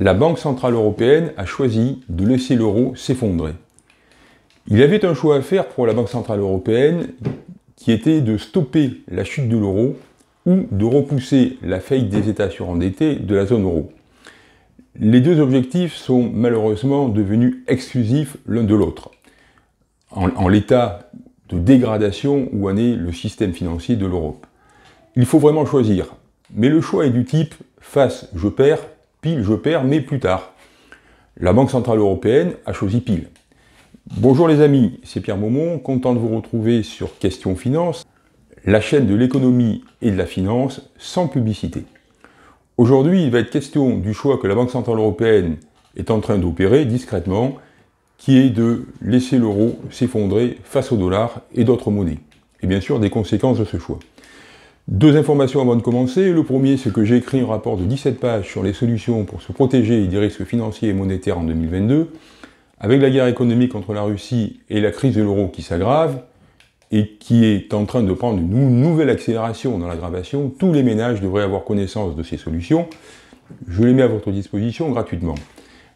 la Banque Centrale Européenne a choisi de laisser l'euro s'effondrer. Il y avait un choix à faire pour la Banque Centrale Européenne qui était de stopper la chute de l'euro ou de repousser la faillite des États surendettés de la zone euro. Les deux objectifs sont malheureusement devenus exclusifs l'un de l'autre, en, l'état de dégradation où en est le système financier de l'Europe. Il faut vraiment choisir, mais le choix est du type face je perds, pile je perds, mais plus tard. La Banque Centrale Européenne a choisi pile. Bonjour les amis, c'est Pierre Maumont, content de vous retrouver sur Question Finance, la chaîne de l'économie et de la finance sans publicité. Aujourd'hui, il va être question du choix que la Banque Centrale Européenne est en train d'opérer discrètement, qui est de laisser l'euro s'effondrer face au dollar et d'autres monnaies. Et bien sûr, des conséquences de ce choix. Deux informations avant de commencer. Le premier, c'est que j'ai écrit un rapport de 17 pages sur les solutions pour se protéger des risques financiers et monétaires en 2022. Avec la guerre économique entre la Russie et la crise de l'euro qui s'aggrave, et qui est en train de prendre une nouvelle accélération dans l'aggravation, tous les ménages devraient avoir connaissance de ces solutions. Je les mets à votre disposition gratuitement.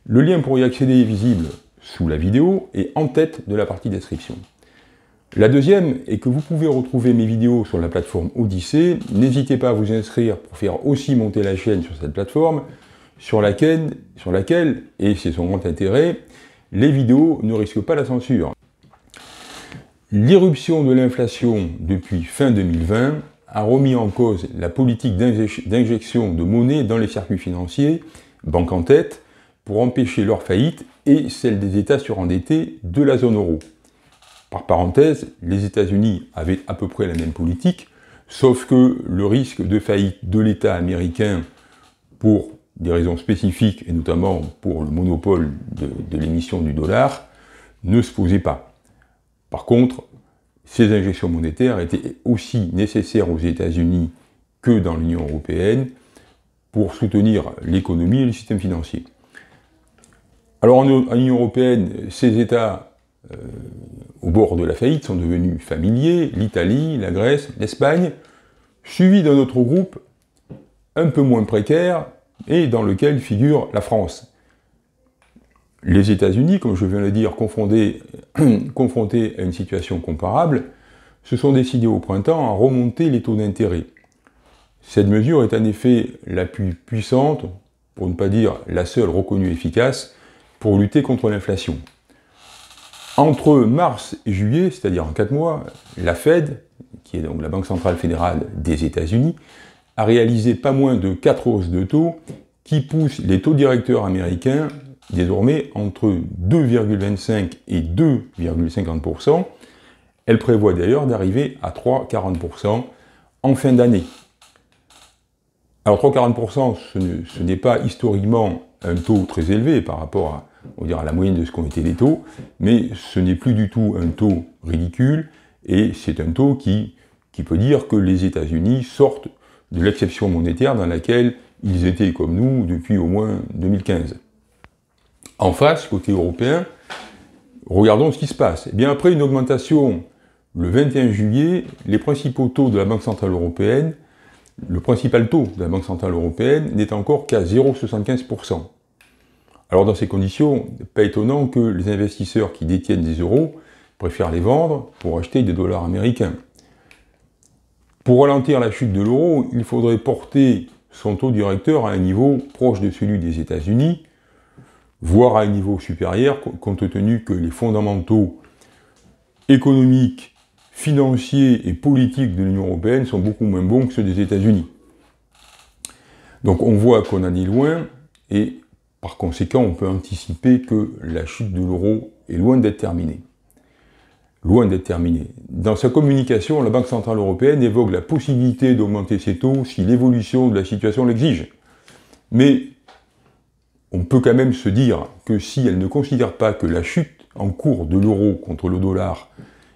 Le lien pour y accéder est visible sous la vidéo et en tête de la partie description. La deuxième est que vous pouvez retrouver mes vidéos sur la plateforme Odyssée. N'hésitez pas à vous inscrire pour faire aussi monter la chaîne sur cette plateforme, sur laquelle, sur laquelle et c'est son grand intérêt, les vidéos ne risquent pas la censure. L'irruption de l'inflation depuis fin 2020 a remis en cause la politique d'injection de monnaie dans les circuits financiers, banque en tête, pour empêcher leur faillite et celle des États surendettés de la zone euro. Par parenthèse, les États-Unis avaient à peu près la même politique, sauf que le risque de faillite de l'État américain pour des raisons spécifiques, et notamment pour le monopole de, l'émission du dollar, ne se posait pas. Par contre, ces injections monétaires étaient aussi nécessaires aux États-Unis que dans l'Union européenne pour soutenir l'économie et le système financier. Alors en, Union européenne, ces États euh, au bord de la faillite sont devenus familiers, l'Italie, la Grèce, l'Espagne, suivi d'un autre groupe un peu moins précaire et dans lequel figure la France. Les États-Unis, comme je viens de le dire, confrontés, confrontés à une situation comparable, se sont décidés au printemps à remonter les taux d'intérêt. Cette mesure est en effet la plus puissante, pour ne pas dire la seule reconnue efficace, pour lutter contre l'inflation. Entre mars et juillet, c'est-à-dire en 4 mois, la Fed, qui est donc la Banque Centrale Fédérale des États-Unis, a réalisé pas moins de 4 hausses de taux qui poussent les taux directeurs américains désormais entre 2,25 et 2,50%. Elle prévoit d'ailleurs d'arriver à 3,40% en fin d'année. Alors 3,40%, ce n'est pas historiquement un taux très élevé par rapport à on dire à la moyenne de ce qu'ont été les taux, mais ce n'est plus du tout un taux ridicule, et c'est un taux qui, peut dire que les États-Unis sortent de l'exception monétaire dans laquelle ils étaient comme nous depuis au moins 2015. En face, côté européen, regardons ce qui se passe. Eh bien, après une augmentation le 21 juillet, les principaux taux de la Banque Centrale Européenne, le principal taux de la Banque Centrale Européenne n'est encore qu'à 0,75%. Alors dans ces conditions, pas étonnant que les investisseurs qui détiennent des euros préfèrent les vendre pour acheter des dollars américains. Pour ralentir la chute de l'euro, il faudrait porter son taux directeur à un niveau proche de celui des États-Unis, voire à un niveau supérieur, compte tenu que les fondamentaux économiques, financiers et politiques de l'Union européenne sont beaucoup moins bons que ceux des États-Unis. Donc on voit qu'on en est loin, et par conséquent, on peut anticiper que la chute de l'euro est loin d'être terminée. Loin d'être terminée. Dans sa communication, la Banque Centrale Européenne évoque la possibilité d'augmenter ses taux si l'évolution de la situation l'exige. Mais on peut quand même se dire que si elle ne considère pas que la chute en cours de l'euro contre le dollar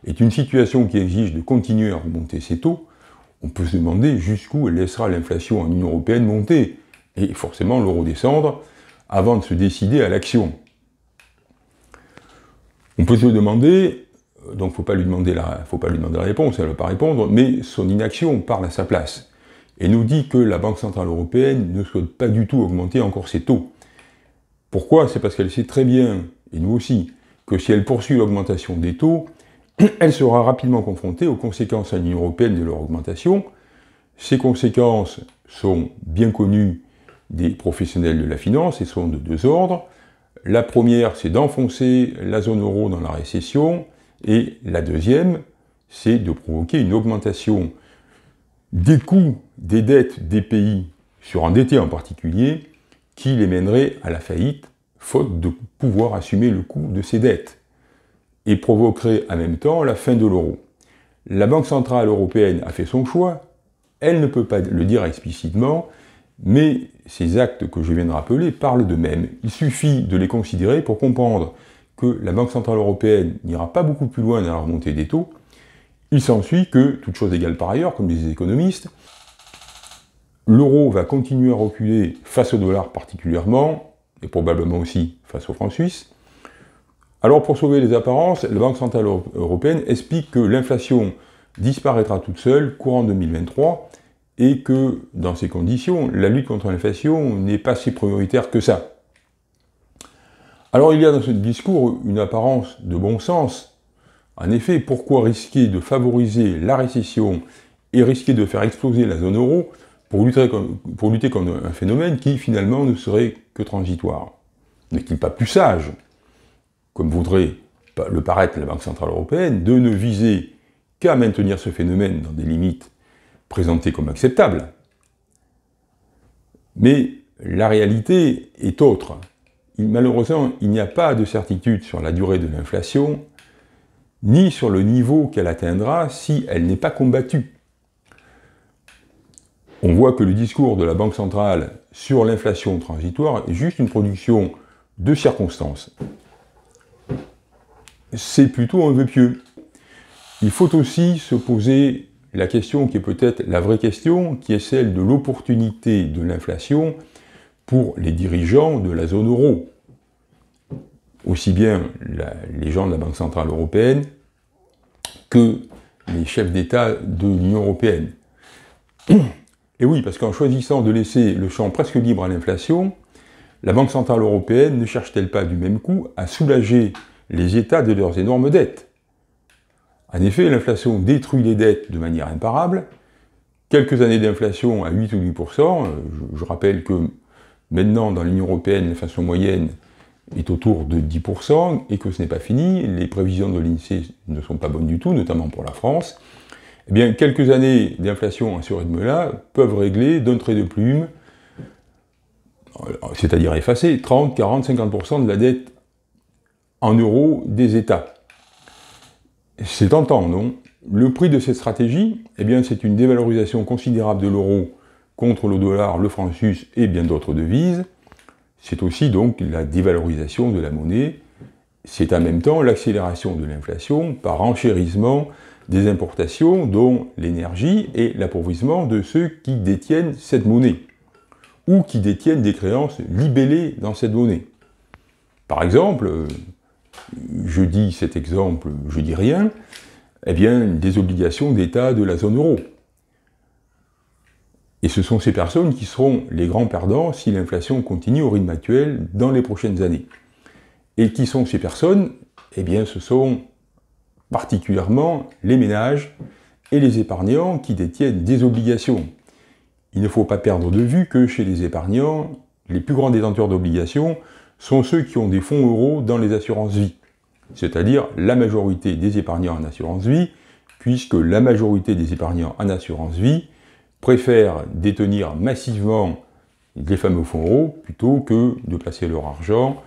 est une situation qui exige de continuer à remonter ses taux, on peut se demander jusqu'où elle laissera l'inflation en Union Européenne monter, et forcément l'euro descendre, avant de se décider à l'action. On peut se demander, donc faut pas faut pas lui demander la réponse, elle ne va pas répondre, mais son inaction parle à sa place et nous dit que la Banque Centrale Européenne ne souhaite pas du tout augmenter encore ses taux. Pourquoi? C'est parce qu'elle sait très bien, et nous aussi, que si elle poursuit l'augmentation des taux, elle sera rapidement confrontée aux conséquences à l'Union européenne de leur augmentation. Ces conséquences sont bien connues des professionnels de la finance et sont de deux ordres. La première, c'est d'enfoncer la zone euro dans la récession, et la deuxième, c'est de provoquer une augmentation des coûts des dettes des pays surendettés en particulier, qui les mènerait à la faillite, faute de pouvoir assumer le coût de ces dettes, et provoquerait en même temps la fin de l'euro. La Banque Centrale Européenne a fait son choix, elle ne peut pas le dire explicitement, mais ces actes que je viens de rappeler parlent d'eux-mêmes. Il suffit de les considérer pour comprendre que la Banque Centrale Européenne n'ira pas beaucoup plus loin dans la remontée des taux. Il s'ensuit que, toute chose égale par ailleurs, comme disent les économistes, l'euro va continuer à reculer face au dollar particulièrement, et probablement aussi face au franc suisse. Alors pour sauver les apparences, la Banque Centrale Européenne explique que l'inflation disparaîtra toute seule courant 2023 et que, dans ces conditions, la lutte contre l'inflation n'est pas si prioritaire que ça. Alors il y a dans ce discours une apparence de bon sens. En effet, pourquoi risquer de favoriser la récession et risquer de faire exploser la zone euro pour lutter, contre un phénomène qui finalement ne serait que transitoire? N'est-il pas plus sage, comme voudrait le paraître la Banque Centrale Européenne, de ne viser qu'à maintenir ce phénomène dans des limites présenté comme acceptable. Mais la réalité est autre. malheureusement, il n'y a pas de certitude sur la durée de l'inflation, ni sur le niveau qu'elle atteindra si elle n'est pas combattue. On voit que le discours de la Banque centrale sur l'inflation transitoire est juste une production de circonstances. C'est plutôt un vœu pieux. Il faut aussi se poser la question qui est peut-être la vraie question, qui est celle de l'opportunité de l'inflation pour les dirigeants de la zone euro. Aussi bien les gens de la Banque Centrale Européenne que les chefs d'État de l'Union Européenne. Et oui, parce qu'en choisissant de laisser le champ presque libre à l'inflation, la Banque Centrale Européenne ne cherche-t-elle pas du même coup à soulager les États de leurs énormes dettes? En effet, l'inflation détruit les dettes de manière imparable. Quelques années d'inflation à 8 ou 8%, euh, je, rappelle que maintenant dans l'Union Européenne, l'inflation moyenne est autour de 10% et que ce n'est pas fini. Les prévisions de l'INSEE ne sont pas bonnes du tout, notamment pour la France. Eh bien, quelques années d'inflation à ce rythme-là peuvent régler d'un trait de plume, c'est-à-dire effacer 30, 40, 50% de la dette en euros des États. C'est tentant, non? Le prix de cette stratégie, eh bien, c'est une dévalorisation considérable de l'euro contre le dollar, le franc suisse et bien d'autres devises. C'est aussi donc la dévalorisation de la monnaie. C'est en même temps l'accélération de l'inflation par enchérissement des importations, dont l'énergie et l'appauvrissement de ceux qui détiennent cette monnaie, ou qui détiennent des créances libellées dans cette monnaie. Par exemple, je dis cet exemple, je dis rien, eh bien, des obligations d'État de la zone euro. Et ce sont ces personnes qui seront les grands perdants si l'inflation continue au rythme actuel dans les prochaines années. Et qui sont ces personnes Eh bien, ce sont particulièrement les ménages et les épargnants qui détiennent des obligations. Il ne faut pas perdre de vue que chez les épargnants, les plus grands détenteurs d'obligations sont ceux qui ont des fonds euros dans les assurances vie, c'est-à-dire la majorité des épargnants en assurance vie, puisque la majorité des épargnants en assurance vie préfèrent détenir massivement les fameux fonds euros plutôt que de placer leur argent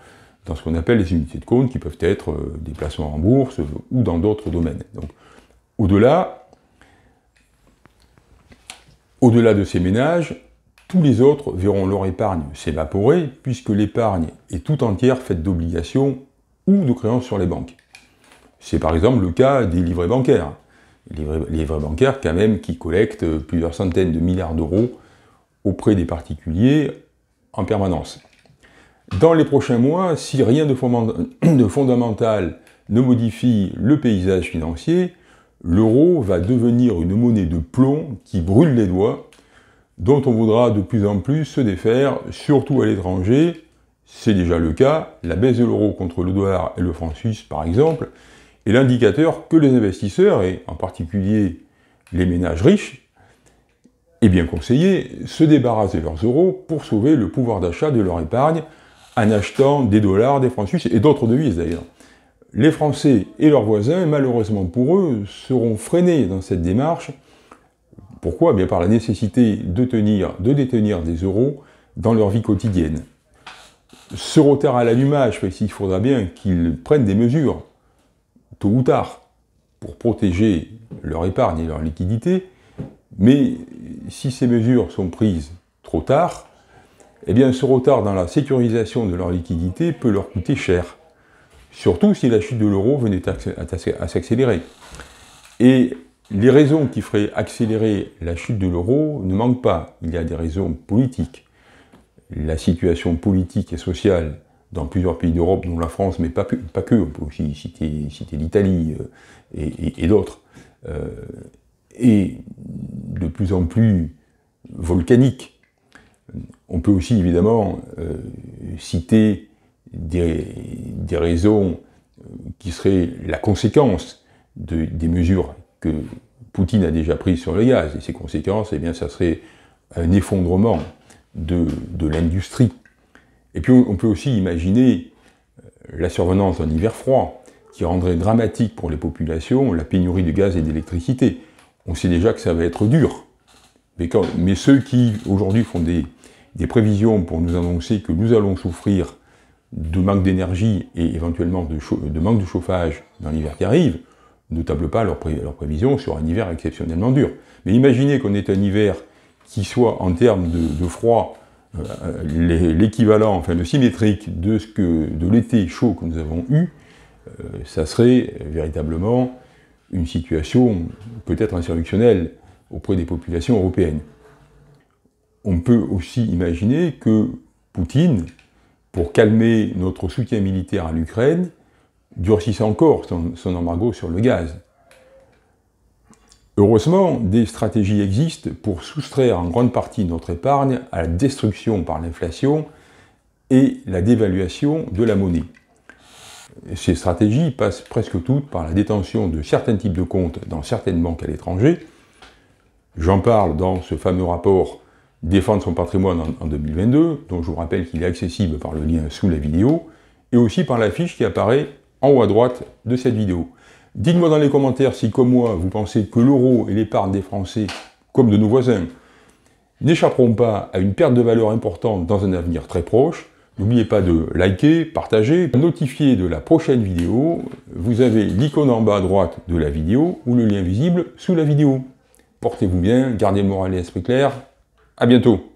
dans ce qu'on appelle les unités de compte, qui peuvent être euh, des placements en bourse ou dans d'autres domaines. Donc, au-delà, au-delà de ces ménages, tous les autres verront leur épargne s'évaporer, puisque l'épargne est tout entière faite d'obligations ou de créances sur les banques. C'est par exemple le cas des livrets bancaires. Les livrets, bancaires, quand même, qui collectent plusieurs centaines de milliards d'euros auprès des particuliers en permanence. Dans les prochains mois, si rien de fondamental ne modifie le paysage financier, l'euro va devenir une monnaie de plomb qui brûle les doigts dont on voudra de plus en plus se défaire, surtout à l'étranger, c'est déjà le cas, la baisse de l'euro contre le dollar et le franc suisse par exemple, est l'indicateur que les investisseurs, et en particulier les ménages riches, et bien conseillés, se débarrassent de leurs euros pour sauver le pouvoir d'achat de leur épargne en achetant des dollars, des francs suisses et d'autres devises d'ailleurs. Les Français et leurs voisins, malheureusement pour eux, seront freinés dans cette démarche. Pourquoi Bien par la nécessité de, tenir, de détenir des euros dans leur vie quotidienne. Ce retard à l'allumage qu'il faudra bien qu'ils prennent des mesures, tôt ou tard, pour protéger leur épargne et leur liquidité, mais si ces mesures sont prises trop tard, eh bien ce retard dans la sécurisation de leur liquidité peut leur coûter cher. Surtout si la chute de l'euro venait à s'accélérer. Et les raisons qui feraient accélérer la chute de l'euro ne manquent pas. Il y a des raisons politiques. La situation politique et sociale dans plusieurs pays d'Europe, dont la France, mais pas que, on peut aussi citer, l'Italie euh, et, d'autres, euh, est de plus en plus volcanique. On peut aussi évidemment euh, citer des, raisons qui seraient la conséquence des mesures que Poutine a déjà prises sur le gaz. Et ces conséquences, eh bien, ça serait un effondrement de, l'industrie. Et puis on peut aussi imaginer euh, la survenance d'un hiver froid qui rendrait dramatique pour les populations la pénurie de gaz et d'électricité. On sait déjà que ça va être dur. Mais, ceux qui aujourd'hui font des, prévisions pour nous annoncer que nous allons souffrir de manque d'énergie et éventuellement de, manque de chauffage dans l'hiver qui arrive, ne tablent pas leurs prévisions sur un hiver exceptionnellement dur. Mais imaginez qu'on ait un hiver qui soit en termes de, froid euh, l'équivalent, enfin le symétrique de, de l'été chaud que nous avons eu, euh, ça serait véritablement une situation peut-être insurrectionnelle auprès des populations européennes. On peut aussi imaginer que Poutine, pour calmer notre soutien militaire à l'Ukraine, durcisse encore son, embargo sur le gaz. Heureusement, des stratégies existent pour soustraire en grande partie notre épargne à la destruction par l'inflation et la dévaluation de la monnaie. Ces stratégies passent presque toutes par la détention de certains types de comptes dans certaines banques à l'étranger. J'en parle dans ce fameux rapport Défendre son patrimoine en 2022, dont je vous rappelle qu'il est accessible par le lien sous la vidéo, et aussi par la fiche qui apparaît en haut à droite de cette vidéo. Dites-moi dans les commentaires si, comme moi, vous pensez que l'euro et l'épargne des Français, comme de nos voisins, n'échapperont pas à une perte de valeur importante dans un avenir très proche. N'oubliez pas de liker, partager, notifier de la prochaine vidéo. Vous avez l'icône en bas à droite de la vidéo ou le lien visible sous la vidéo. Portez-vous bien, gardez le moral et l'esprit clair. À bientôt